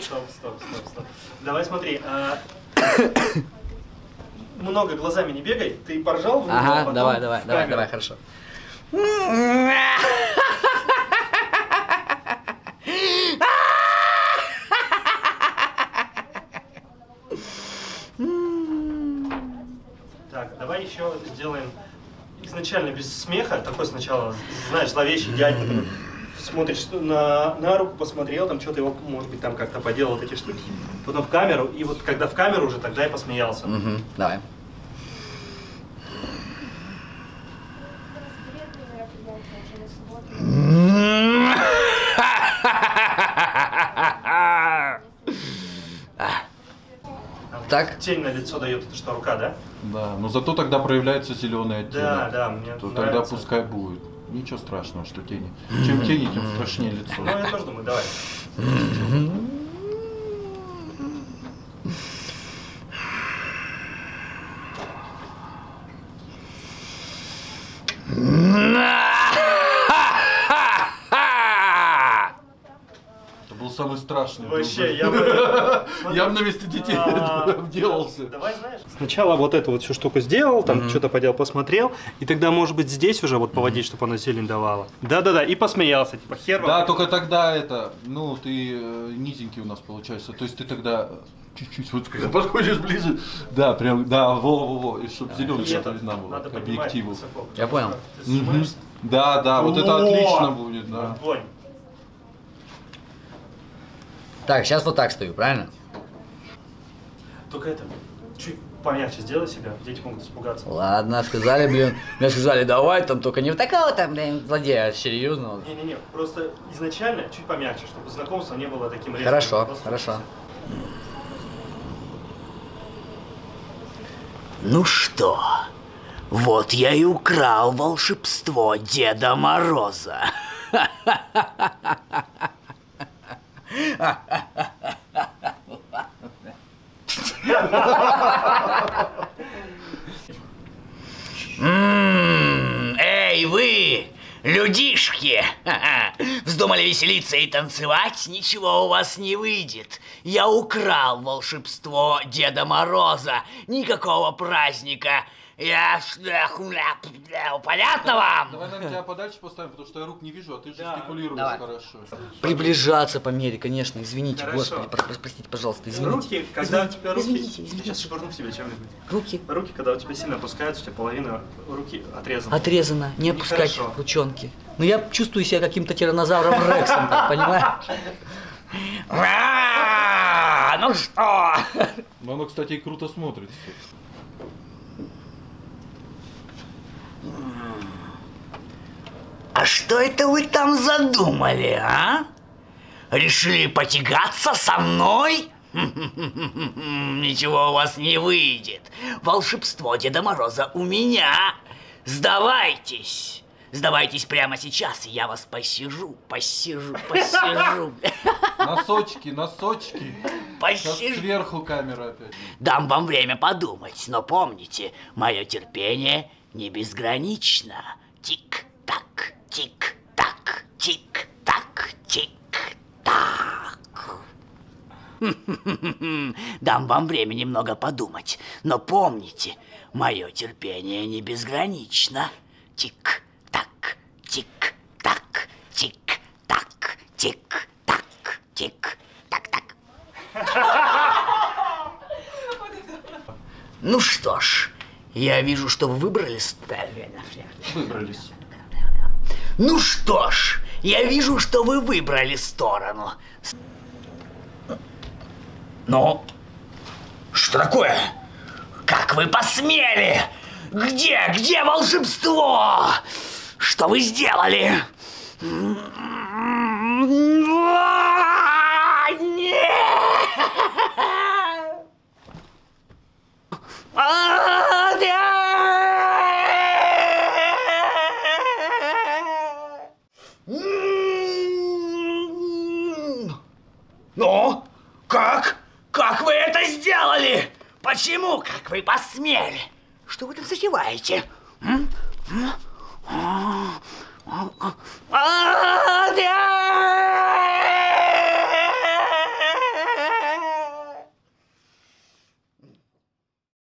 Стоп, стоп, стоп, стоп. Давай смотри. А... Много глазами не бегай, ты поржал Ага, а потом давай, давай, давай, давай, хорошо. Так, давай еще сделаем изначально без смеха, такой сначала, знаешь, зловещий дядька. Смотришь на, на руку, посмотрел, там что-то его, может быть, там как-то поделал вот эти штуки. Потом в камеру, и вот когда в камеру уже, тогда и посмеялся. Мгм, Давай. Так? Тень на лицо дает, это что, рука, да? Да, но зато тогда проявляется зеленый оттенок. Да, да, мне То тогда нравится. пускай будет. Ничего страшного, что тени. Чем тени, тем страшнее лицо. Ну, я тоже думаю, давай. Это был самый страшный. Вообще, я бы... Я бы на месте детей А, делался. Давай, знаешь. Сначала вот эту вот всю штуку сделал, там что-то поделал, посмотрел, и тогда, может быть, здесь уже вот поводить, чтобы она зелень давала. Да-да-да, и посмеялся, типа, хер. Да, только тогда это, ну, ты э, низенький у нас получается. То есть ты тогда чуть-чуть вот когда подходишь ближе. Да, прям, да, во-во-во, и чтобы зеленый видна была надо к объективу. высоко. Я понял. Да, да, вот это отлично будет, да. Огонь. Так, сейчас вот так стою, правильно? Только это, чуть помягче сделай себя, дети могут испугаться. Ладно, сказали, блин. Мне сказали, давай там, только не в такого там, блин, злодея, а серьезного. Не-не-не, просто изначально чуть помягче, чтобы знакомство не было таким резким. Хорошо, хорошо. Ну что, вот я и украл волшебство Деда Мороза. М, Эй, вы, людишки! Вздумали веселиться и танцевать? Ничего у вас не выйдет. Я украл волшебство Деда Мороза. Никакого праздника. Я... Понятно вам? Давай, наверное, тебя подальше поставим, потому что я рук не вижу, а ты Да. жестикулируешь Давай. хорошо. Приближаться по мере, конечно. Извините, Хорошо. господи, про- про- простите, пожалуйста, извините. Руки, когда у тебя руки... извините, извините. Сейчас швырну в тебя чем-нибудь. Руки Руки, когда у тебя сильно опускаются, у тебя половина руки отрезана. отрезано, не опускать Нехорошо. ручонки. Но я чувствую себя каким-то тираннозавром Рексом, понимаешь? А, Ну что? Но оно, кстати, и круто смотрится. А что это вы там задумали, а? Решили потягаться со мной? Ничего у вас не выйдет. Волшебство Деда Мороза у меня. Сдавайтесь. Сдавайтесь прямо сейчас, и я вас посижу, посижу, посижу. Носочки, носочки. Сейчас Посижу. сверху камера опять. Дам вам время подумать, но помните, мое терпение не безгранично. Тик-так, тик-так, тик-так, тик-так. Дам вам время немного подумать, но помните, мое терпение не безгранично. Тик-так, тик-так, тик-так, тик-так, тик-так-так. Ну что ж, я вижу, что вы выбрали сторону. Выбрались. Ну что ж, я вижу, что вы выбрали сторону. Ну, что такое? Как вы посмели? Где, где волшебство? Что вы сделали? Нет! Как? Как вы это сделали? Почему? Как вы посмели? Что вы там затеваете? М? М? А, а, а.